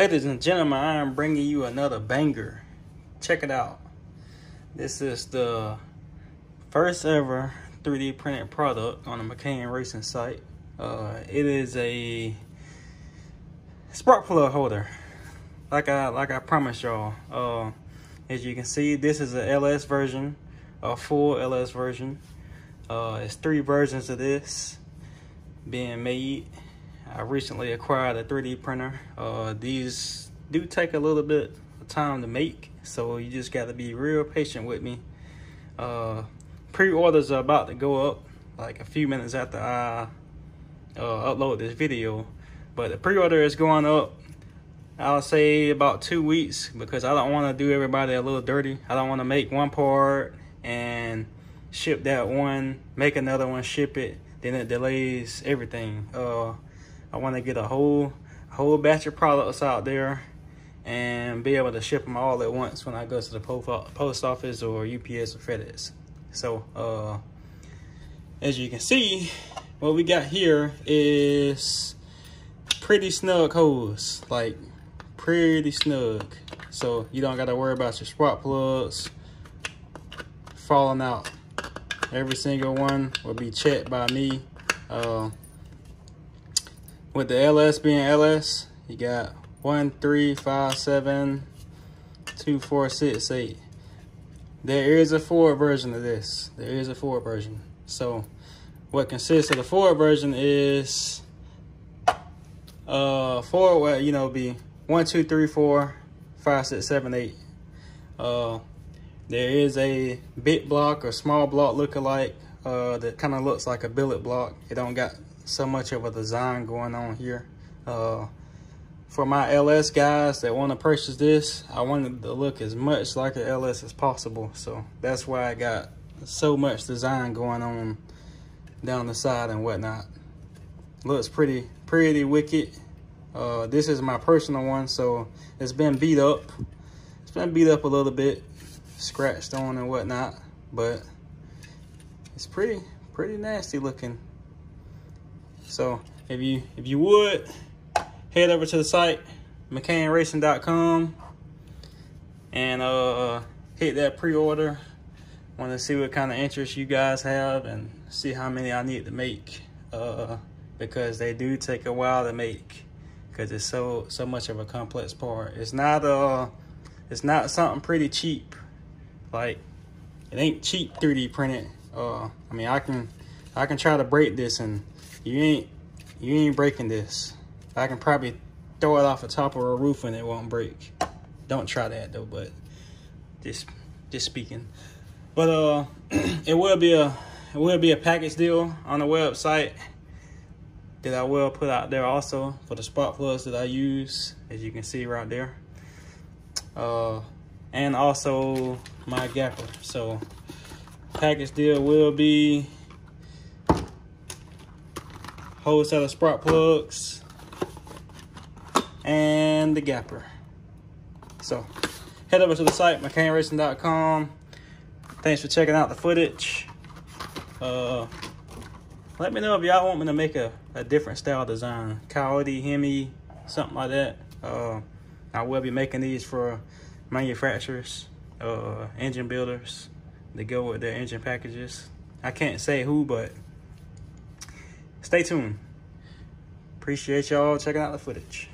Ladies and gentlemen, I am bringing you another banger. Check it out. This is the first ever 3D printed product on the McCain Racing site. Uh, it is a spark plug holder, like I like I promised y'all. Uh, as you can see, this is a LS version, a full LS version. Uh, it's three versions of this being made. I recently acquired a 3D printer. Uh, these do take a little bit of time to make, so you just got to be real patient with me. Uh, Pre-orders are about to go up like a few minutes after I uh, upload this video, but the pre-order is going up. I'll say about two weeks because I don't want to do everybody a little dirty. I don't want to make one part and ship that one, make another one, ship it, then it delays everything. Uh, I want to get a whole whole batch of products out there and be able to ship them all at once when I go to the post office or UPS or FedEx. So, uh, as you can see, what we got here is pretty snug hose, like pretty snug. So you don't got to worry about your spark plugs falling out. Every single one will be checked by me. Uh, with the LS being LS, you got one, three, five, seven, two, four, six, eight. There is a Ford version of this. There is a Ford version. So what consists of the Ford version is uh four well, you know, be one, two, three, four, five, six, seven, eight. Uh there is a big block or small block look-alike uh, that kind of looks like a billet block. It don't got so much of a design going on here. Uh, for my LS guys that want to purchase this, I wanted to look as much like an LS as possible. So that's why I got so much design going on down the side and whatnot. Looks pretty, pretty wicked. Uh, this is my personal one, so it's been beat up. It's been beat up a little bit, scratched on and whatnot, but it's pretty, pretty nasty looking. So if you if you would head over to the site mccainracing.com and uh, hit that pre-order. Want to see what kind of interest you guys have and see how many I need to make uh, because they do take a while to make because it's so so much of a complex part. It's not uh it's not something pretty cheap. Like it ain't cheap 3D printed. Uh, I mean I can I can try to break this and you ain't you ain't breaking this. I can probably throw it off the top of a roof and it won't break. Don't try that though, but just just speaking. But uh it will be a it will be a package deal on the website that I will put out there also for the spark plugs that I use, as you can see right there. Uh and also my gapper. So package deal will be whole set of spark plugs, and the gapper. So head over to the site, mccainracing.com. Thanks for checking out the footage. Uh, let me know if y'all want me to make a, a different style design. Coyote, Hemi, something like that. Uh, I will be making these for manufacturers, uh, engine builders to go with their engine packages. I can't say who, but stay tuned. Appreciate y'all checking out the footage.